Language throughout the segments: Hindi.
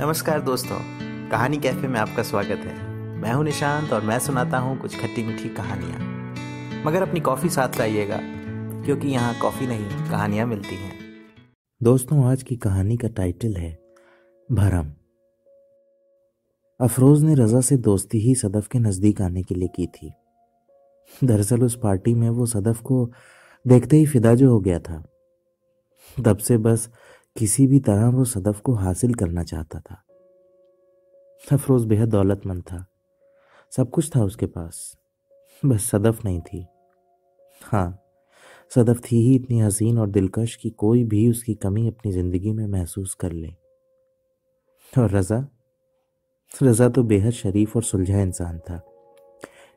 नमस्कार दोस्तों, कहानी कैफ़े में आपका स्वागत है। मैं हूँ निशांत और मैं सुनाता हूँ कुछ खट्टी मीठी कहानियाँ। मगर अपनी कॉफ़ी साथ लाइएगा, क्योंकि यहाँ कॉफ़ी नहीं, कहानियाँ मिलती हैं। दोस्तों, आज की कहानी का टाइटल है, भरम। अफरोज ने रजा से दोस्ती ही सदफ के नज़दीक आने के लिए की थी। दरअसल उस पार्टी में वो सदफ को देखते ही फिदा जो हो गया था। तब से बस किसी भी तरह वो सदफ को हासिल करना चाहता था। अफरोज बेहद दौलतमंद था। सब कुछ था उसके पास। बस सदफ नहीं थी। हाँ सदफ थी ही इतनी हसीन और दिलकश कि कोई भी उसकी कमी अपनी ज़िंदगी में महसूस कर ले। और रज़ा? रज़ा तो बेहद शरीफ और सुलझा इंसान था।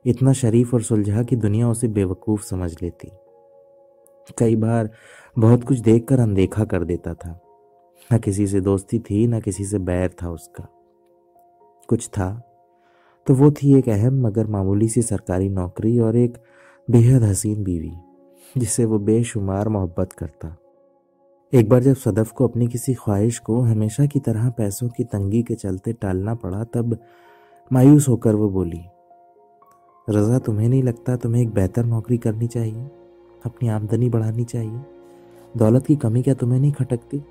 इतना शरीफ और सुलझा कि दुनिया उसे बेवकूफ़ समझ लेती। कई बार बहुत कुछ देखकर अनदेखा कर देता था। न किसी से दोस्ती थी, न किसी से बैर था उसका। कुछ था तो वो थी एक अहम मगर मामूली सी सरकारी नौकरी और एक बेहद हसीन बीवी जिससे वो बेशुमार मोहब्बत करता। एक बार जब सदफ को अपनी किसी ख्वाहिश को हमेशा की तरह पैसों की तंगी के चलते टालना पड़ा, तब मायूस होकर वो बोली, रज़ा, तुम्हें नहीं लगता तुम्हें एक बेहतर नौकरी करनी चाहिए? अपनी आमदनी बढ़ानी चाहिए? दौलत की कमी क्या तुम्हें नहीं खटकती?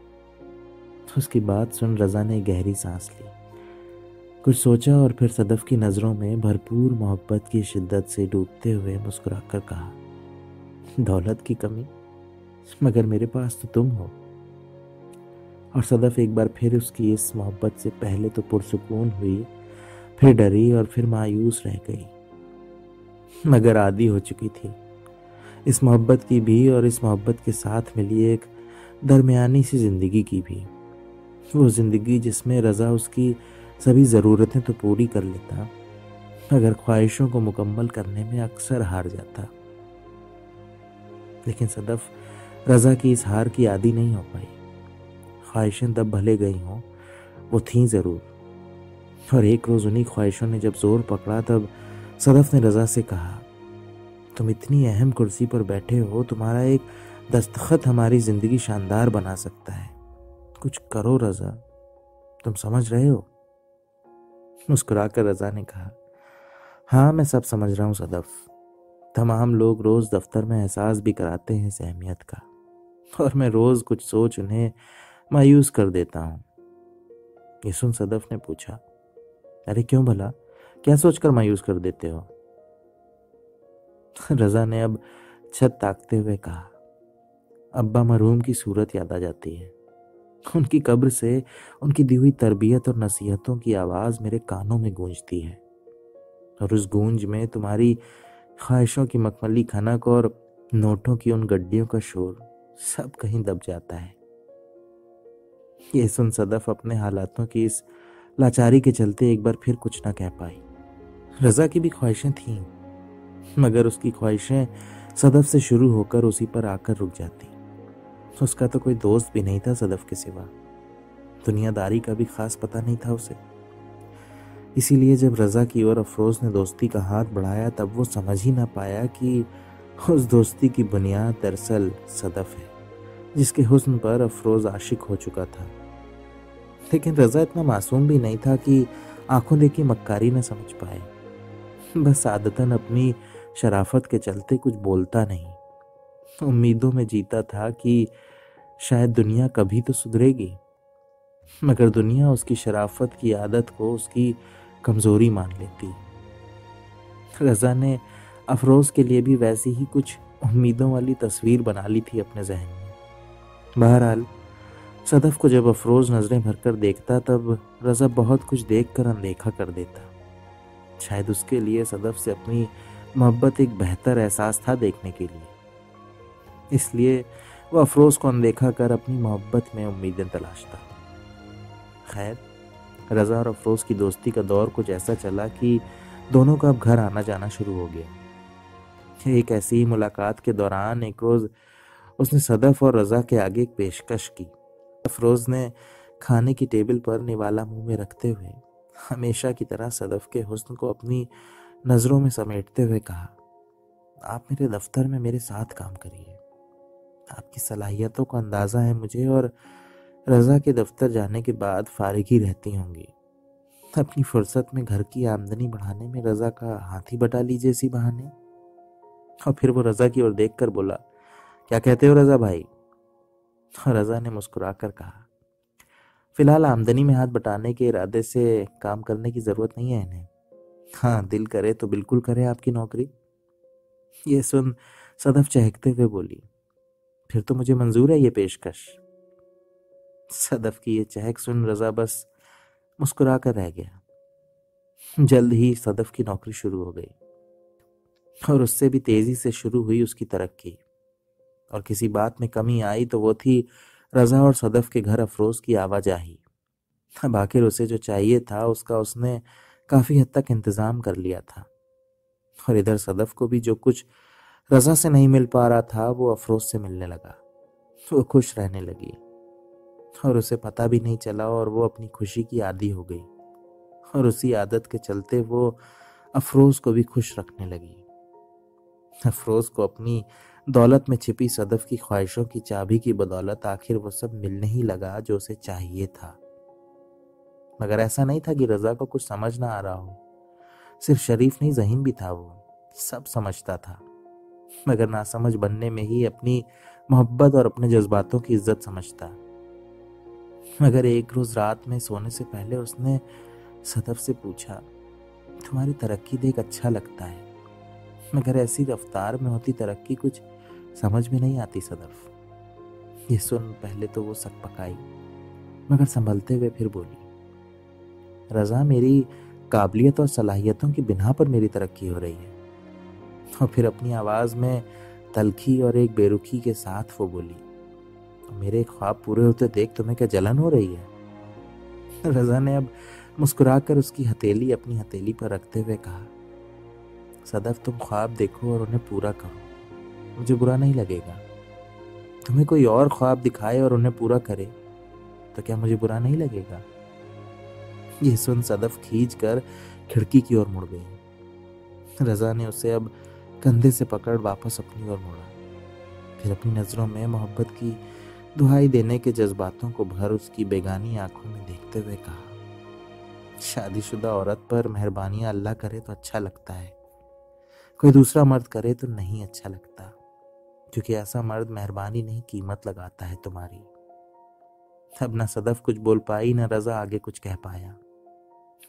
उसकी बात सुन रजा ने गहरी सांस ली। कुछ सोचा और फिर सदफ की नज़रों में भरपूर मोहब्बत की शिद्दत से डूबते हुए मुस्कुराकर कहा, दौलत की कमी? मगर मेरे पास तो तुम हो। और सदफ एक बार फिर उसकी इस मोहब्बत से पहले तो पुरसकून हुई, फिर डरी और फिर मायूस रह गई। मगर आदि हो चुकी थी। इस मोहब्बत की भी और इस मोहब्बत के साथ मिली एक दरमियानी सी ज़िंदगी की भी। वो ज़िंदगी जिसमें रज़ा उसकी सभी ज़रूरतें तो पूरी कर लेता मगर ख्वाहिशों को मुकम्मल करने में अक्सर हार जाता। लेकिन सदफ रज़ा की इस हार की आदि नहीं हो पाई। ख्वाहिशें तब भले गई हों, वो थीं ज़रूर। और एक रोज़ उन्हीं ख्वाहिशों ने जब ज़ोर पकड़ा, तब सदफ ने रज़ा से कहा तुम इतनी अहम कुर्सी पर बैठे हो, तुम्हारा एक दस्तखत हमारी ज़िंदगी शानदार बना सकता है। कुछ करो रजा। तुम समझ रहे हो? मुस्कुराकर रजा ने कहा हाँ मैं सब समझ रहा हूँ सदफ। तमाम लोग रोज दफ्तर में एहसास भी कराते हैं इस अहमियत का। और मैं रोज कुछ सोच उन्हें मायूस कर देता हूँ। ये सुन सदफ ने पूछा, अरे क्यों भला? क्या सोचकर मायूस कर देते हो? रजा ने अब छत ताकते हुए कहा, अब्बा मरहूम की सूरत याद आ जाती है। उनकी कब्र से उनकी दी हुई तरबियत और नसीहतों की आवाज़ मेरे कानों में गूंजती है। और उस गूंज में तुम्हारी ख्वाहिशों की मखमली खनक और नोटों की उन गड्डियों का शोर सब कहीं दब जाता है। ये सुन सदफ अपने हालातों की इस लाचारी के चलते एक बार फिर कुछ ना कह पाई। रजा की भी ख्वाहिशें थीं। मगर उसकी ख्वाहिशें सदफ से शुरू होकर उसी पर आकर रुक जाती। उसका तो कोई दोस्त भी नहीं था सदफ के सिवा। दुनियादारी का भी खास पता नहीं था उसे। इसीलिए जब रजा की ओर अफरोज ने दोस्ती का हाथ बढ़ाया, तब वो समझ ही ना पाया कि उस दोस्ती की बुनियाद दरअसल सदफ है, जिसके हुस्न पर अफरोज आशिक हो चुका था। लेकिन रजा इतना मासूम भी नहीं था कि आँखों देखी मक्कारी ना समझ पाए। बस आदतन अपनी शराफत के चलते कुछ बोलता नहीं। उम्मीदों में जीता था कि शायद दुनिया कभी तो सुधरेगी। मगर दुनिया उसकी शराफत की आदत को उसकी कमज़ोरी मान लेती। रजा ने अफरोज के लिए भी वैसी ही कुछ उम्मीदों वाली तस्वीर बना ली थी अपने जहन में। बहरहाल, सदफ को जब अफरोज नज़रें भरकर देखता, तब रजा बहुत कुछ देखकर अनदेखा कर देता। शायद उसके लिए सदफ से अपनी मोहब्बत एक बेहतर एहसास था देखने के लिए। इसलिए वो अफरोज़ को अनदेखा कर अपनी मोहब्बत में उम्मीदें तलाशता खैर, रज़ा और अफरोज़ की दोस्ती का दौर कुछ ऐसा चला कि दोनों का अब घर आना जाना शुरू हो गया। एक ऐसी ही मुलाकात के दौरान एक रोज़ उसने सदफ और रज़ा के आगे एक पेशकश की। अफरोज़ ने खाने की टेबल पर निवाला मुँह में रखते हुए हमेशा की तरह सदफ के हुस्न को अपनी नज़रों में समेटते हुए कहा, आप मेरे दफ्तर में मेरे साथ काम करिए। आपकी सलाहियतों का अंदाज़ा है मुझे और रजा के दफ्तर जाने के बाद फारिग रहती होंगी। अपनी फुर्सत में घर की आमदनी बढ़ाने में रजा का हाथी बटा लीजिए इसी बहाने। और फिर वो रजा की ओर देखकर बोला, क्या कहते हो रजा भाई? रजा ने मुस्कुराकर कहा, फ़िलहाल आमदनी में हाथ बटाने के इरादे से काम करने की ज़रूरत नहीं है इन्हें। हाँ दिल करे तो बिल्कुल करे आपकी नौकरी। ये सुन, सदफ चहकते हुए बोली, फिर तो मुझे मंजूर है ये पेशकश। सदफ की ये चहक सुन रजा बस मुस्कुरा कर रह गया। जल्द ही सदफ की नौकरी शुरू हो गई। और उससे भी तेज़ी से शुरू हुई उसकी तरक्की। और किसी बात में कमी आई तो वो थी, रजा और सदफ के घर अफरोज की आवाजाही। अब आखिर उसे जो चाहिए था, उसका उसने काफ़ी हद तक इंतज़ाम कर लिया था। और इधर सदफ को भी जो कुछ रजा से नहीं मिल पा रहा था, वो अफरोज से मिलने लगा। वो खुश रहने लगी। और उसे पता भी नहीं चला और वो अपनी खुशी की आदि हो गई। और उसी आदत के चलते वो अफरोज को भी खुश रखने लगी। अफरोज को अपनी दौलत में छिपी सदफ की ख्वाहिशों की चाबी की बदौलत आखिर वो सब मिलने ही लगा जो उसे चाहिए था। मगर ऐसा नहीं था कि रजा को कुछ समझ ना आ रहा हो। सिर्फ़ शरीफ नहीं, जहीन भी था वो। सब समझता था। मगर ना समझ बनने में ही अपनी मोहब्बत और अपने जज्बातों की इज़्ज़त समझता। मगर एक रोज रात में सोने से पहले उसने सदफ से पूछा, तुम्हारी तरक्की देख अच्छा लगता है। मगर ऐसी रफ्तार में होती तरक्की कुछ समझ में नहीं आती सदफ ये सुन पहले तो वो सक पकाई, मगर संभलते हुए फिर बोली रजा मेरी काबिलियत और सलाहियतों की बिना पर मेरी तरक्की हो रही है। और फिर अपनी आवाज़ में तलखी और एक बेरुखी के साथ वो बोली मेरे ख्वाब पूरे होते देख तुम्हें क्या जलन हो रही है? रजा ने अब मुस्कुराकर उसकी हथेली अपनी हथेली पर रखते हुए कहा, सदफ तुम ख्वाब देखो और उन्हें पूरा करो। मुझे बुरा नहीं लगेगा। तुम्हें कोई और ख्वाब दिखाए और उन्हें पूरा करे तो क्या मुझे बुरा नहीं लगेगा? ये सुन सदफ खींच कर खिड़की की ओर मुड़ गई। रजा ने उसे अब कंधे से पकड़ वापस अपनी ओर मुड़ा। फिर अपनी नज़रों में मोहब्बत की दुहाई देने के जज्बातों को भर उसकी बेगानी आँखों में देखते हुए कहा, शादीशुदा औरत पर मेहरबानी अल्लाह करे तो अच्छा लगता है। कोई दूसरा मर्द करे तो नहीं अच्छा लगता। क्योंकि ऐसा मर्द मेहरबानी नहीं, कीमत लगाता है तुम्हारी। अब न सदफ कुछ बोल पाई, ना रजा आगे कुछ कह पाया।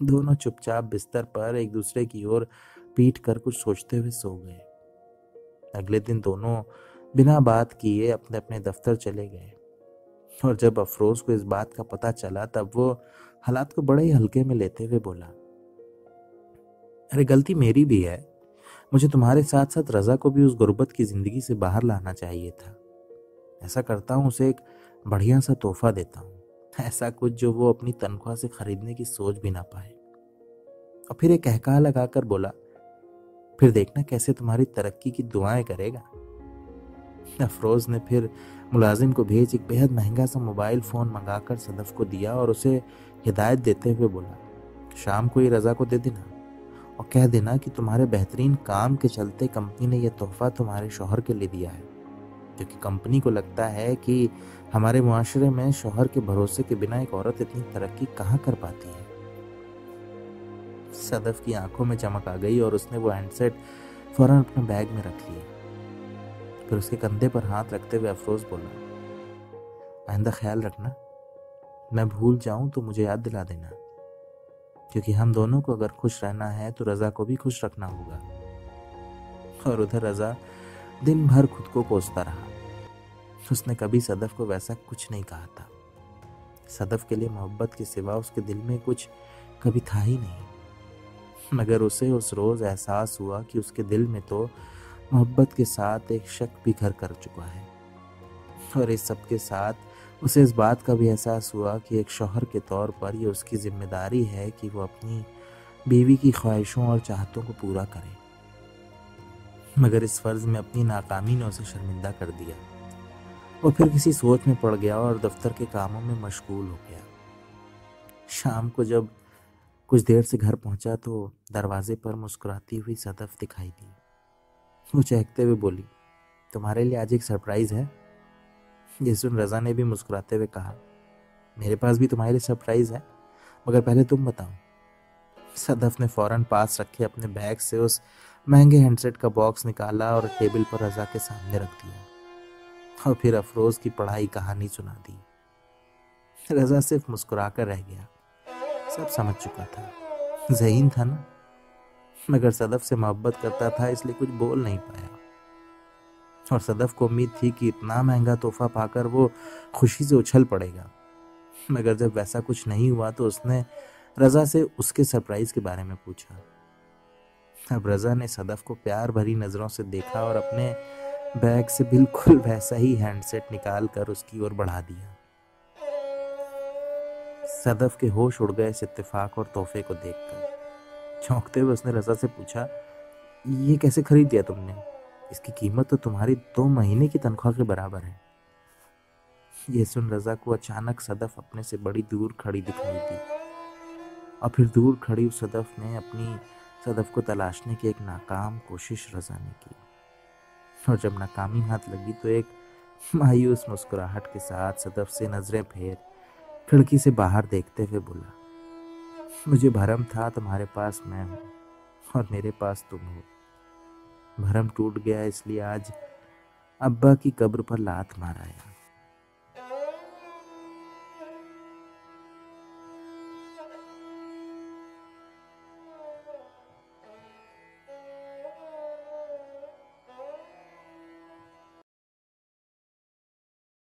दोनों चुपचाप बिस्तर पर एक दूसरे की ओर पीट कर कुछ सोचते हुए सो गए। अगले दिन दोनों बिना बात किए अपने अपने दफ्तर चले गए। और जब अफरोज को इस बात का पता चला, तब वो हालात को बड़े ही हल्के में लेते हुए बोला, अरे, गलती मेरी भी है। मुझे तुम्हारे साथ साथ रजा को भी उस गुर्बत की ज़िंदगी से बाहर लाना चाहिए था। ऐसा करता हूँ, उसे एक बढ़िया सा तोहफा देता हूँ। ऐसा कुछ जो वो अपनी तनख्वाह से खरीदने की सोच भी ना पाए। और फिर एक कहका लगाकर बोला, फिर देखना कैसे तुम्हारी तरक्की की दुआएँ करेगा। अफरोज ने फिर मुलाजिम को भेज एक बेहद महँगा सा मोबाइल फ़ोन मंगाकर सदफ को दिया और उसे हिदायत देते हुए बोला, शाम को ही रज़ा को दे देना और कह देना कि तुम्हारे बेहतरीन काम के चलते कंपनी ने यह तोहफा तुम्हारे शोहर के लिए दिया है। क्योंकि कंपनी को लगता है कि हमारे माशरे में शोहर के भरोसे के बिना एक औरत इतनी तरक्की कहाँ कर पाती है? सदफ की आँखों में चमक आ गई और उसने वो हैंडसेट फ़ौरन अपने बैग में रख लिया फिर उसके कंधे पर हाथ रखते हुए अफरोज बोला, आइंदा ख्याल रखना। मैं भूल जाऊँ तो मुझे याद दिला देना। क्योंकि हम दोनों को अगर खुश रहना है तो रजा को भी खुश रखना होगा। और उधर रजा दिन भर खुद को कोसता रहा। उसने कभी सदफ को वैसा कुछ नहीं कहा था। सदफ के लिए मोहब्बत के सिवा उसके दिल में कुछ कभी था ही नहीं। मगर उसे उस रोज एहसास हुआ कि उसके दिल में तो मोहब्बत के साथ एक शक भी घर कर चुका है। और इस सब के साथ उसे इस बात का भी एहसास हुआ कि एक शोहर के तौर पर यह उसकी ज़िम्मेदारी है कि वो अपनी बीवी की ख्वाहिशों और चाहतों को पूरा करे। मगर इस फ़र्ज़ में अपनी नाकामी ने उसे शर्मिंदा कर दिया। वो फिर किसी सोच में पड़ गया और दफ्तर के कामों में मशगूल हो गया। शाम को जब कुछ देर से घर पहुँचा तो दरवाजे पर मुस्कुराती हुई सदफ दिखाई दी। वो चहकते हुए बोली, तुम्हारे लिए आज एक सरप्राइज़ है। ये सुन रजा ने भी मुस्कुराते हुए कहा, मेरे पास भी तुम्हारे लिए सरप्राइज़ है, मगर पहले तुम बताओ। सदफ ने फ़ौरन पास रखे अपने बैग से उस महँगे हैंडसेट का बॉक्स निकाला और टेबल पर रजा के सामने रख दिया और फिर अफरोज की पढ़ाई कहानी सुना दी। रजा सिर्फ़ मुस्कुरा कर रह गया। सब समझ चुका था। जहीन था ना? मगर सदफ से मोहब्बत करता था, इसलिए कुछ बोल नहीं पाया। और सदफ को उम्मीद थी कि इतना महँगा तोहफा पाकर वो खुशी से उछल पड़ेगा। मगर जब वैसा कुछ नहीं हुआ तो उसने रजा से उसके सरप्राइज़ के बारे में पूछा। अब रजा ने सदफ को प्यार भरी नज़रों से देखा और अपने बैग से बिल्कुल वैसा ही हैंडसेट निकाल कर उसकी ओर बढ़ा दिया। सदफ के होश उड़ गए इस इत्तेफाक और तोहफे को देखकर। चौंकते हुए उसने रजा से पूछा, ये कैसे खरीद दिया तुमने? इसकी कीमत तो तुम्हारी दो महीने की तनख्वाह के बराबर है। ये सुन रजा को अचानक सदफ अपने से बड़ी दूर खड़ी दिखाई दी। और फिर दूर खड़ी उस सदफ ने अपनी सदफ को तलाशने की एक नाकाम कोशिश रजा ने की। और जब नाकामी हाथ लगी तो एक मायूस मुस्कुराहट के साथ सदफ से नज़रें फेर, खिड़की से बाहर देखते हुए बोला, मुझे भरम था तुम्हारे पास मैं हूँ, और मेरे पास तुम हो। भरम टूट गया इसलिए आज अब्बा की कब्र पर लात मार आया।